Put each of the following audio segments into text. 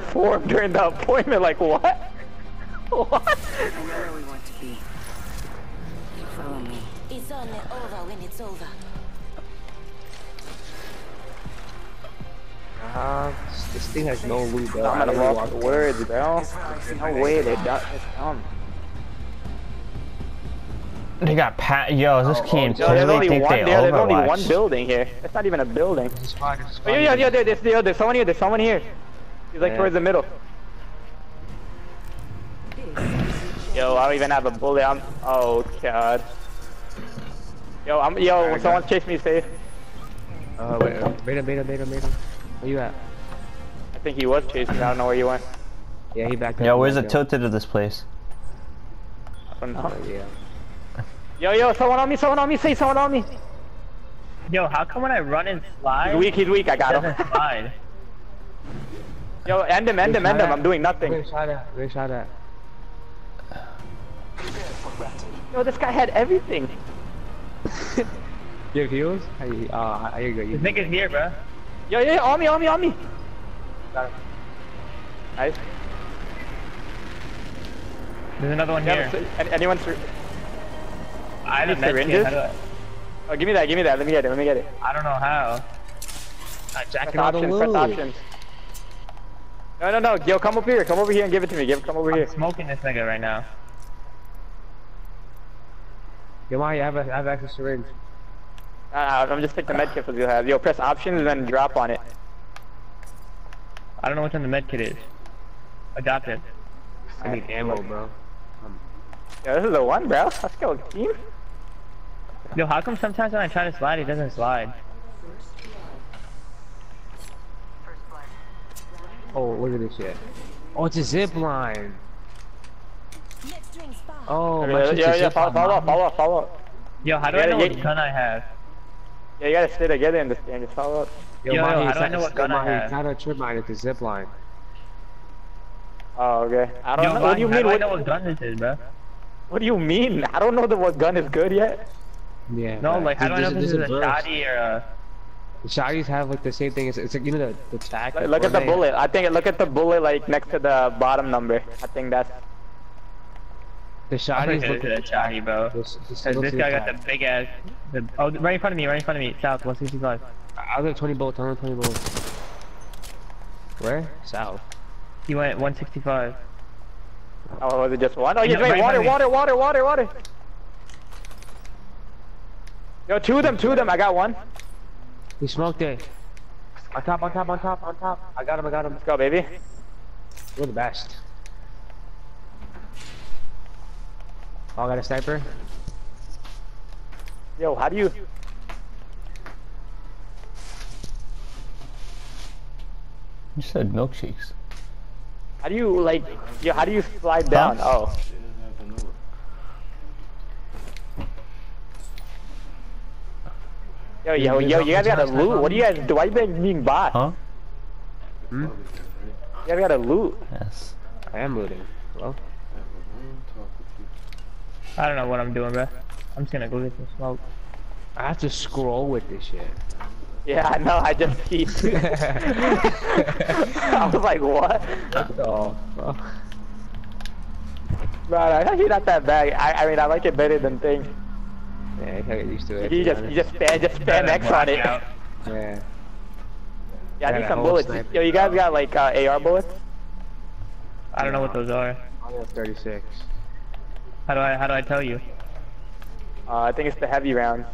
form during the appointment. Like what? What? I know where we want to be. Follow me. It's only over when it's over. Uh, this, this thing has no loot, bro. I'm I gonna never walk the walked- words, bro. No way, they got it's dumb. They got pat. Yo, this team Yo, there's clearly only think one. they There, there's only one building here. It's not even a building. This fine, this Oh, fine. yeah, yeah, yeah. There's, there's, there's someone here. There's someone here. He's like Yeah. towards the middle. Yo, I don't even have a bullet. I'm. Oh god. Yo, I'm. Yo, Alright, someone chase me safe. Uh, wait, uh, beta, beta, beta, beta. Where you at? I think he was chasing. I don't know where you went. Yeah, he backed up. Yo, where's the tilted of this place? I don't know. Oh, yeah. Yo, yo, someone on me. Someone on me. Say someone on me. Yo, how come when I run and slide, He's weak. He's weak. I got doesn't him. Slide? Yo, end him. End him. End him. I'm doing Where nothing. shot at? Where shot at? Yo, this guy had everything. You have heals? How you, uh, how you go? You This nigga's here, bro. Yo, yeah, yeah, on me, on me, on me. Got him. Nice. There's another one Yeah, here. an- anyone? sur- I have any a med syringes? I, Oh, give me that. Give me that. Let me get it. Let me get it. I don't know how. Press Jacking all the options. Press options. No, no, no. Yo, come up here. Come over here and give it to me. Give. Come over here. I'm smoking this nigga right now. Yo, Maya, I have, a, I have access to syringe. Uh, I'm just taking the med kit for you have. Yo, press options and then drop on it. I don't know what's in the med kit is. Adopt it. I need ammo, bro. Yo, this is the one, bro. Let's go, team. Yo, how come sometimes when I try to slide, it doesn't slide? Oh, look at this shit. Oh, it's a zip line. Next ring spawn. Oh, my Yeah, yeah, yeah. Follow, follow up. Follow up. Follow up. Yo, how do Yeah, I know yeah, what gun I have? Yeah, you gotta stay together in this game. Just follow up. Yo, Yo, yo, Mahi, how do I not- know what it's- gun I Mahi, have? It's not a trip line, it's a zip line. Oh, okay. I don't Yo, know. What do you how mean? do I know what gun this is, bro? what do you mean? I don't know that what gun is good yet. Yeah. No, but like, how do I know if there's- this is a there's shoddy or a... The shotties have like the same thing. It's, it's like you know the the tack. Look, look at the grenade. bullet. I think look at the bullet like next to the bottom number. I think that's. The I'm shotties look at that shoddy, bro. This, this, this guy the got the big ass... The, oh, right in front of me, right in front of me. South, 165. I was at 20 bullets. I was at 20 bullets. Where? South. He went 165. Oh, was it just one? Oh, he's Yeah, right. right Water, by water, water, water, water. Yo, two of them, two of them. I got one. He smoked it. On top, on top, on top, on top. I got him, I got him. Let's go, baby. You're the best. Oh, I got a sniper. Yo, how do you? You said milkshakes. How do you like? Yo, how do you slide down? Oh. Yo, yo, yo, you guys gotta loot. What do you guys do? Why you guys being bots? Huh? Hmm? You guys gotta loot. Yes. I am looting. Hello? I don't know what I'm doing, bro. I'm just gonna go get some smoke. I have to scroll with this shit. Yeah, I know. I just see. I was like, what? oh, fuck. Bro, he's not that bad. I, I mean, I like it better than thing. Yeah, I can't get used to it. You just, be you just spam, just spam X on it. Blackout. honest. Yeah. Yeah, I need some bullets. Yo, you guys got like uh, AR bullets? I don't know what those are. I have 36. How do I how do I tell you? Uh, I think it's the heavy rounds.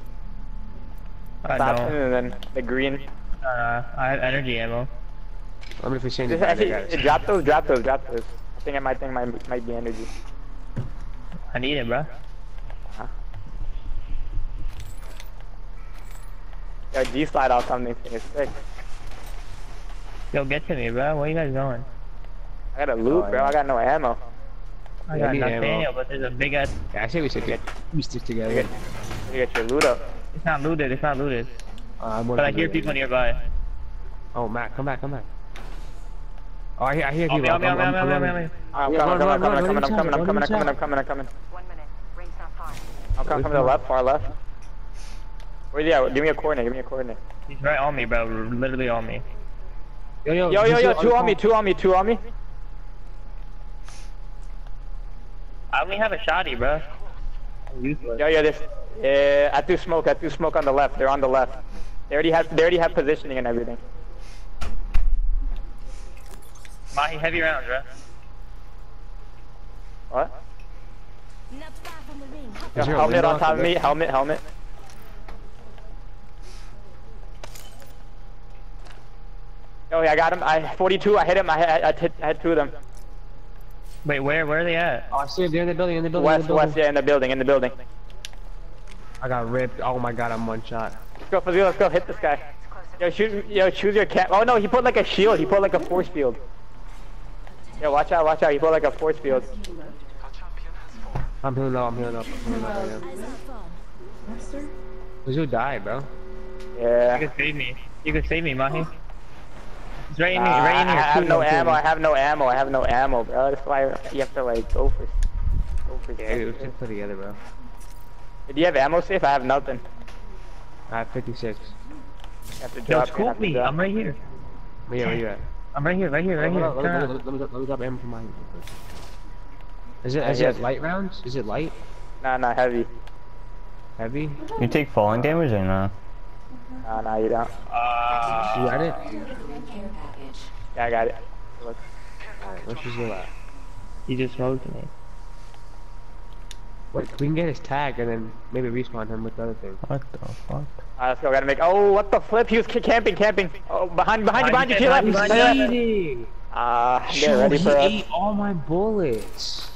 I Option don't. and then the green. Uh, I have energy ammo. I'm if we change Just it. actually, drop those, drop those, drop those. I think I might think might might be energy. I need it, bro. Yo, G slide off something. It's sick. Yo, get to me, bro. Where you guys going? I got a loot, Oh, bro. yeah. I got no ammo. I got me ammo. But there's a big ass. Yeah, I say we should get we stick together. You get your loot up. It's not looted. It's not looted. Uh, I'm But I hear on it. people nearby. Oh, Matt, come back, come back. Oh, I hear, I hear On me, people. on me. I'm Yeah, coming, run, I'm coming, I'm coming, I'm coming, I'm coming, I'm coming, I'm coming, I'm coming. One minute. Ring's not far. I'm coming from the left, far left. Where yeah? Give me a coordinate. Give me a coordinate. He's right on me, bro. Literally on me. Yo, yo, Yo, yo, yo, two on me, two on me, two on me. I only have a shotty, bro. I'm useless. Yo, yo, this. Uh, I threw smoke. I threw smoke on the left. They're on the left. They already have. They already have positioning and everything. Mahi, heavy rounds, bro. What? Not far from the ring. Yo, Is helmet on top of me. Helmet, Helmet, helmet. yeah, I got him. I 42. I hit him. I had, I, hit, I hit two of them. Wait, where, where are they at? Oh, I see him. They're in the building. In the building. in West, the building. west. Yeah, in the building. In the building. I got ripped. Oh my god, I'm one shot. Let's go, Fazil. Let's go. Hit this guy. Yo, shoot. Yo, choose your cat. Oh no, he put like a shield. He put like a force field. Yo, watch out. Watch out. He put like a force field. I'm healing up. I'm healing up. I'm healing up right now. Eyes on phone. Who's who died, bro? You can save me. You can save me, Mahi. It's right in Uh, here, right in I have no ammo. I have no ammo. I have no ammo, bro. That's why you have to like go for. Go for Yeah, it. let's just put together, bro. Do you have ammo safe? I have nothing. I have 56. You have to Yo, drop. you have scoop to me. drop. I'm right here. Where you? Where you at? I'm right here, right here, right Hold here. let, me, let, let, let me drop ammo from mine. Is it, is yes. it light rounds? Is it light? Nah, nah, heavy. Heavy? You take falling damage or no? Nah, nah, you don't. Uh, You got it? Yeah, I got it. Look. Alright, where's Brazil at? he just smoked me. Wait, we can get his tag and then maybe respawn him with the other thing. What the fuck? Alright, let's go. Gotta make. Oh, what the flip? He was camping, camping. Oh, behind, behind you, behind you, to your left. Behind you, behind left. Eating! Ah, get Shoot, ready he for us. ate all my bullets!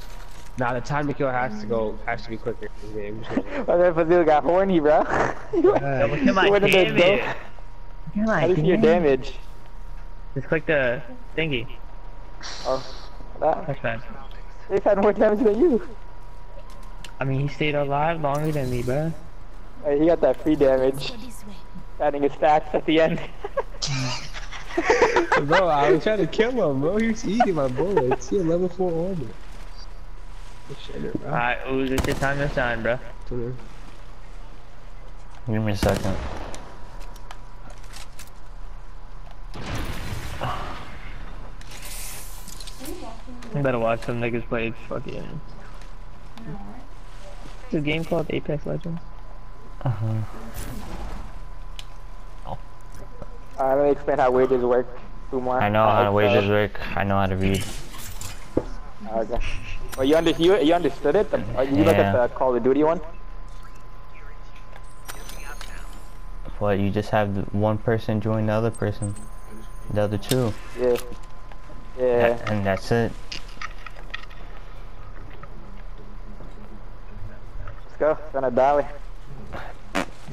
Nah, the time to kill has to go, has to be quicker. in this game. I'm just gonna- What if Fazil got horny, bro? Yo, look at my You went in there, damage. bro. Look at my How do your damage? Just click the thingy. Oh, that. That's fine. They've had more damage than you. I mean, he stayed alive longer than me, bro. Hey, he got that free damage. Go. Adding his stacks at the end. bro, I was trying to kill him, bro. He was eating my bullets. He had level 4 armor. Good bro. Alright, ooze, it's your time to shine, bro. Give me a second. You better watch some niggas play fucking. It's a game called Apex Legends. Uh-huh. Uh, let me explain how wages work. Two more. I know how to wages work. I know how to read. Okay. Well, you, under, you, you understood it? The, uh, you look at Yeah. the Call of Duty one? What, you just have one person join the other person. The other two. Yeah. Yeah. And that's it. Let's go. Gonna dolly.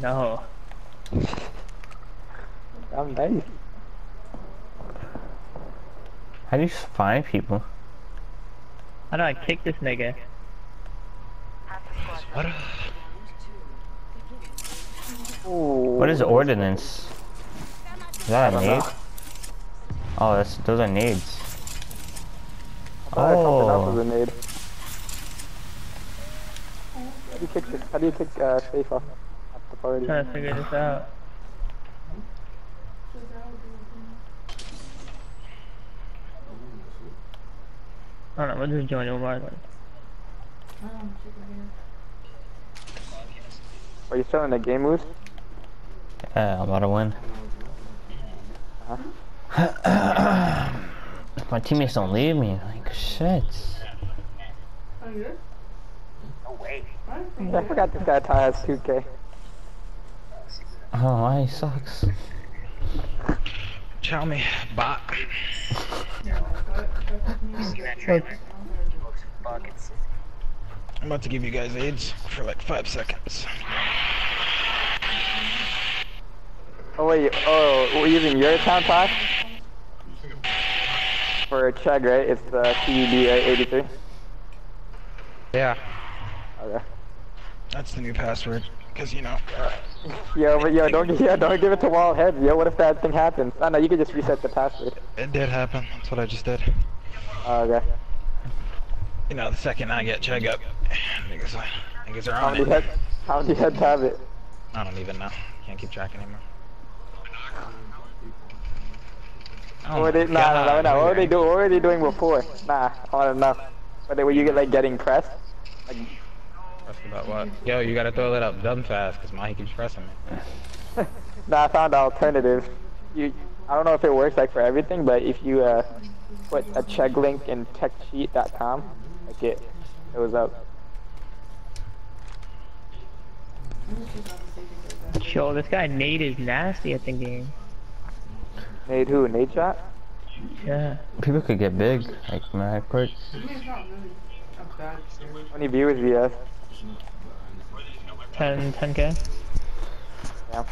No. I'm nice. How do you find people? How do I kick this nigga? Ooh. What is ordinance? Is that a don't know. nade? Oh, that's those are nades. I thought something else Oh. was a nade. How do you kick, how do you kick uh, safe off at the party? trying to figure this out. I don't know, we'll just join Umar then. Are you still in the game, Moose? Yeah, I'm about to win. Uh-huh. My teammates don't leave me. Like shit. Oh, I forgot this guy Ty has 2K. Oh, why he sucks. Tell me, bot. I'm about to give you guys AIDS for like five seconds. Oh wait, oh, we're using your account, Ty? For a Chug, right? It's uh, the CUB 83. Yeah. Okay. That's the new password. Cause you know, Yo, but yo, don't yo, don't give it to wall heads. Yo, what if that thing happens? Oh no, you could just reset the password. it did happen. That's what I just did. Oh, okay. You know, the second I get check up, niggas, niggas are How on many it. heads? How many heads have it? I don't even know. Can't keep track anymore. Oh what they, nah, nah, nah, nah, what were they doing? What were they doing before? Nah, I don't know. But they, were you get like getting pressed? Like, Pressed about what? Yo, you gotta throw that up dumb fast, cause Mahi keeps pressing me. nah, I found an alternative. You, I don't know if it works like for everything, but if you uh, put a check link in techsheet.com, like it, it was up. Yo, this guy Nate is nasty at the game. Nate who? Nate shot? Yeah. People could get big, like mad quick. How many viewers do you have? 10, 10k. Yeah,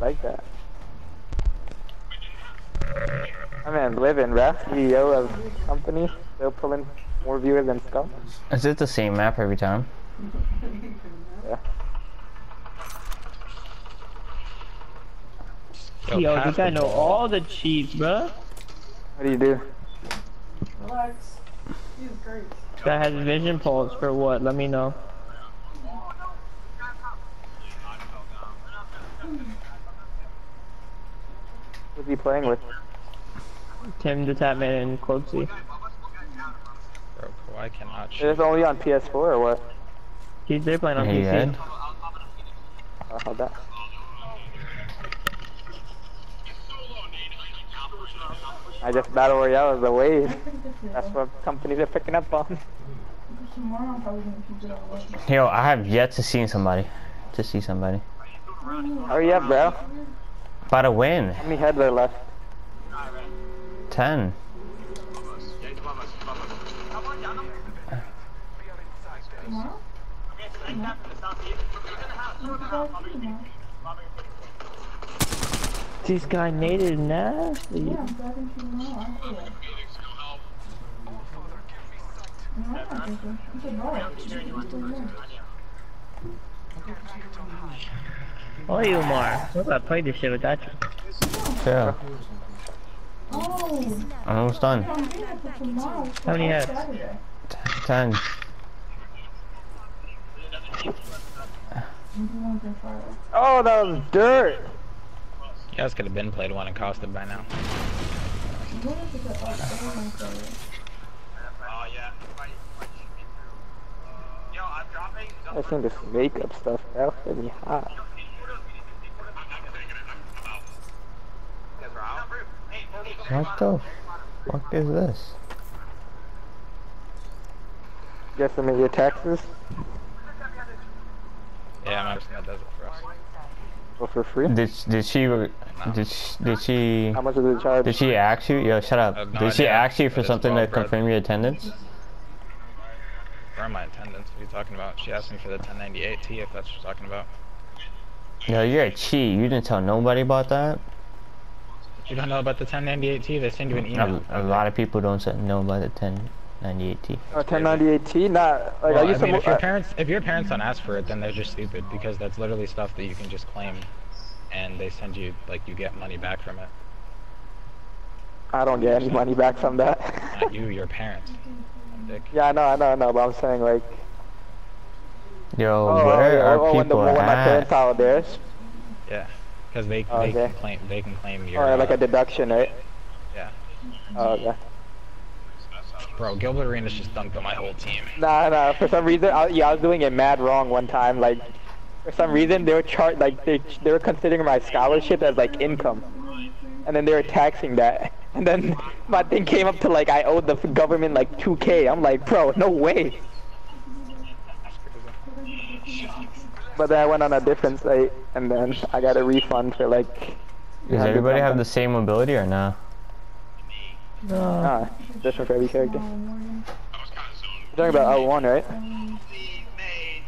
like that. My man's living, bruh. CEO of company, still pulling more viewers than Scum. Is it the same map every time? Yeah. Yo, pass this guy know all the cheats, bruh. What do you do? Relax. He's great. This guy has vision pulse for what? Let me know. Who's he playing with? Tim the Tatman and Quotsy. Bro, Kawhi cannot Is shoot. this only on PS4 or what? He's they're playing on Hey, PC. Ed. Uh, oh, hold that. I just battle royale is the wave. That's what companies are picking up on. Tomorrow I'm probably gonna keep it all up. Yo, I have yet to see somebody. To see somebody. Hurry up, bro. About a win. How many heads are left? Ten. This guy Nate is nasty. Yeah, I'm driving to tomorrow. I'll do it. No, I'm not thinking. You said no. You said no. Oh, you Umar. What about play this shit without you? Yeah. Oh, I'm almost done. I'm doing it for tomorrow. How many heads? Ten. I'm doing one Friday. Oh, that was dirt. You guys could have been played one and costed by now. What is it that- oh, that was on Friday. I think this makeup stuff, bro. Get me hot. What the fuck is this? Guess some of your taxes Yeah, I'm that does it for us. go for free. Did did she re- did she, did she How much is the charge? did she ask you? Yo, shut up. No Did she idea, ask you for it's something to bred. confirm your attendance? Where am my attendance? What are you talking about? She asked me for the 1098 T if that's what you're talking about. No, you're a cheat. You didn't tell nobody about that. You don't know about the 1098 T? They send you an email. A, a lot of people don't know about the 1098T. Oh, 1098T? Not like Well, I I used mean, to. if your parents if your parents don't ask for it, then they're just stupid because that's literally stuff that you can just claim, and they send you like you get money back from it. I don't get any money back from that. Not you, your parents. Yeah, I know, I know, I know, but I'm saying like, Yo, oh, where yeah, are oh, when the people when my parents at? filed theirs, Yeah, because they Oh, they okay. can claim they can claim your. or like uh, a deduction, right? Yeah. Oh, okay. Bro, Gilbert Arenas just dunked on my whole team. Nah, nah. For some reason, I, yeah, I was doing it mad wrong one time. Like, for some reason, they were chart like they they were considering my scholarship as like income, and then they were taxing that. And then my thing came up to like I owed the government like 2k. I'm like, bro, no way. But then I went on a different site, and then I got a refund for like. Does everybody have the same ability or no? Ah, different for every character. Tomorrow morning. You're talking about L1, right?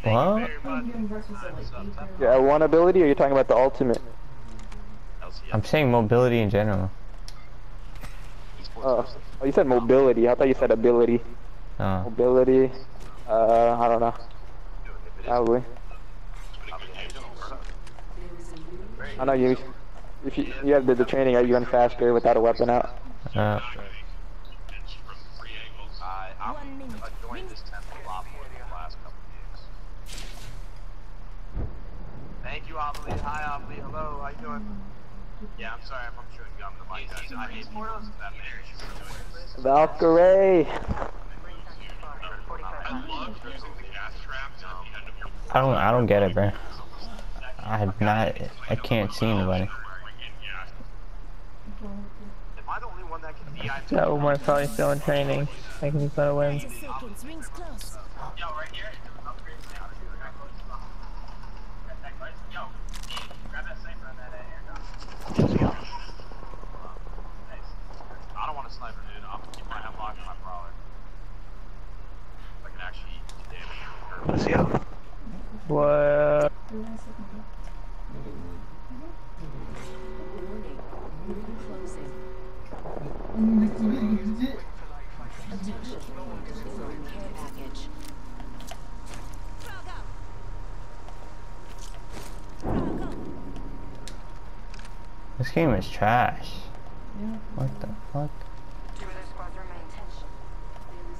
What? I'm getting breakfast at like 8:30. Your L1 ability, or you're talking about the ultimate? I'm saying mobility in general. Oh, oh, you said mobility. I thought you said ability. Oh. Mobility. Uh, I don't know. Probably. I know you. If you you have the, the training, are you run faster without a weapon out? Uh, One minute. Ring Thank you, Amelie. Hi, Amelie. Hello. How you doing? Yeah, I'm sorry if I'm chewing gum to my guys. I hate Mortals that marriage. Valkyrie. I love using the gas traps at the end of your I don't I don't get it, bro. I have not. I can't see anybody. I that can Umar's probably still in training, making me fun of win. seconds, rings close. Yo, right here. Upgrade now. Yo, grab that sniper on that air. Nice. I don't want a sniper, dude. I'm gonna keep my Hemlok and my Prowler. I can actually damage your purpose. What? Warning. Ring closing. Attention. Confirming care package. This game is trash. What the fuck? Attention. There is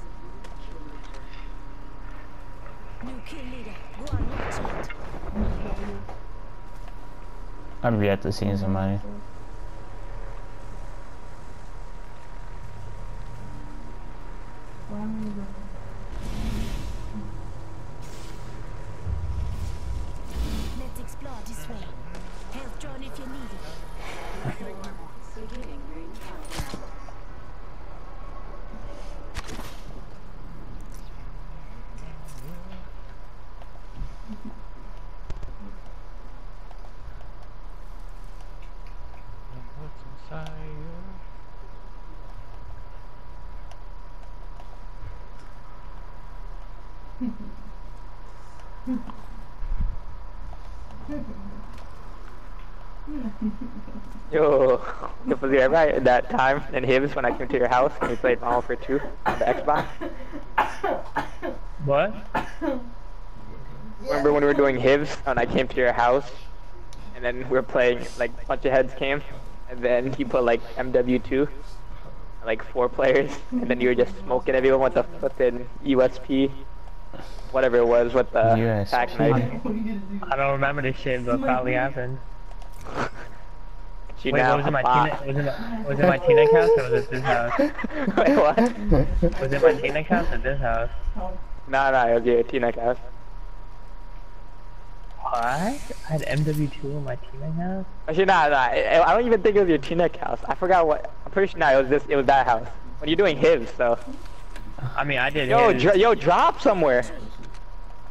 a new kill leader. New kill leader. Go on, watch out. I'm yet to see somebody. Let's explore this way. Health drone if you need it. Beginning ring countdown. Yo, was you ever that time in Hibs when I came to your house and we played Modern Warfare 2 on the Xbox? What? Remember when we were doing Hibs and I came to your house and then we were playing, like, a bunch of heads came and then you put, like, MW2, like, four players, and then you were just smoking everyone with the fucking USP, whatever it was, with the USP. tack knife. I don't remember this shit, but probably happened. Wait, now what was it my. Tina? Was it my, was it my Tina house or was it this house? Wait, what? Was it my Tina house or this house? No, no, it was your Tina house. What? I had MW2 in my Tina house. Actually, nah, nah. I, I don't even think it was your Tina house. I forgot what. I'm pretty sure. Nah, it was this. It was that house. When you're doing his, so. I mean, I did. Yo, dr yo, drop somewhere.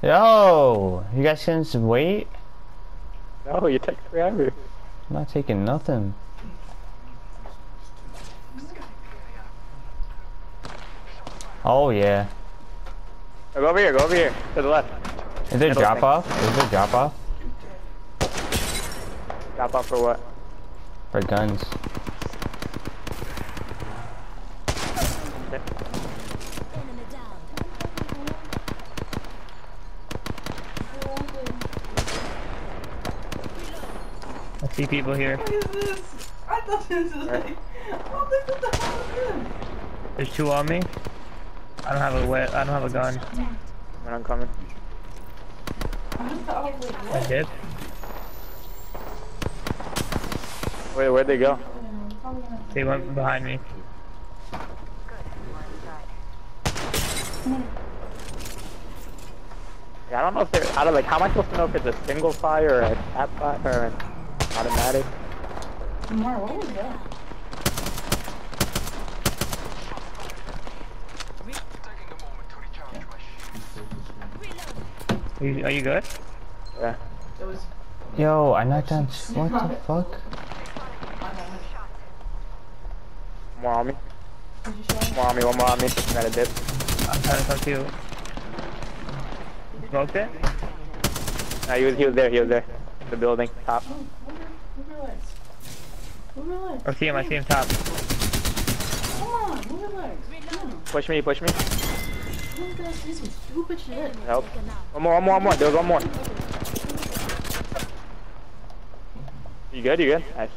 Yo, you guys can just wait. No, you take forever. I'm not taking nothing. Oh yeah. Go over here. Go over here. To the left. Is there drop thing. off? Is there drop off Drop off for what? for guns? I see people here. What is this? I thought this was like. Oh, what the, what the hell is this? There's two on me. I don't have a wet. I don't have a gun. When I'm coming. I thought I was like, I what? did. Wait, where'd they go? They went behind me. Yeah, I don't know if they're. I don't like. How am I supposed to know if it's a single fire or a tap fire or an automatic? Mar, what was that? Are you, are you good? Yeah. It was. Yo, I knocked down. What the fuck? More on me. Did you show More on me. One more on me. Got a dip. I'm trying to come to you. You smoked it? No, he was. He was there. He was there. The building. Top. Move your legs. Move your legs. I see him. I see him top. Come on, move your legs. Come on. Push me. Push me. These guys do some stupid shit. Help. One more. One more. One more. There was one more. You good? You good? Nice.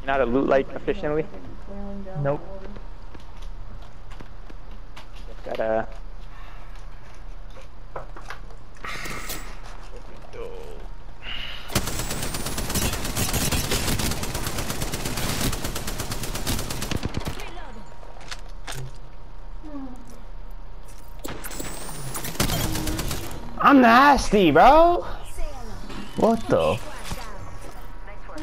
You know how to loot like efficiently? Nope. Just gotta I'm nasty, bro. What the? Nice work.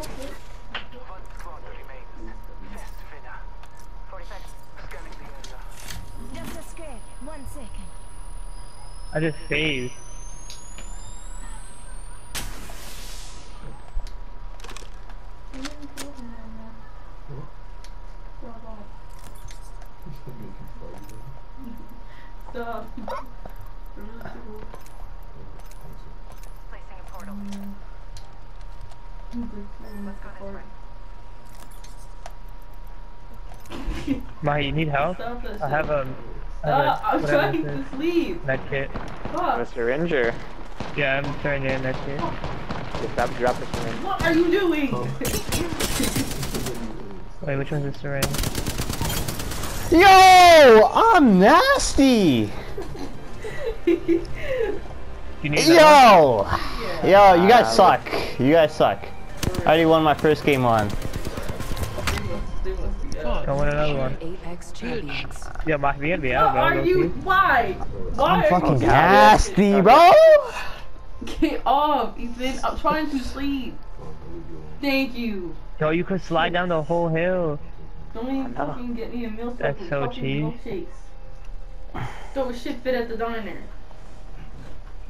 Just a scrape. One second. I just saved. Stop. Placing a portal. Let's go this way. Mahi, you need help? Stop that shit. I have a. I Stop, have I'm whatever trying to sleep. med kit. I'm a syringe or Yeah, I'm turning in med kit. just stop drop the syringe. What are you doing? Wait, which one's the syringe? Yo, I'm nasty. Do you need that Yo, yo, you guys Ah, suck. You guys suck. I already won my first game on. They must be out. I want another one. Apex champions. Yeah, Mahi, we gotta be What out, bro. are you? Why? Why I'm fucking nasty, bro. Get off, Ethan. I'm trying to sleep. Thank you. Yo, you could slide down the whole hill. Don't even fucking get me a meal That's so cheap. milkshakes. Throw a shit fit at the diner.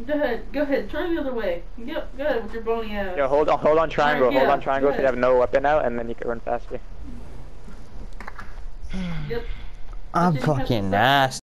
Go ahead, go ahead, turn the other way. Yep, go ahead with your bony ass. Yo, hold on, hold on triangle, yeah, hold on triangle so you have no weapon out and then you can run faster. Yep. I'm But then you have to fucking nasty.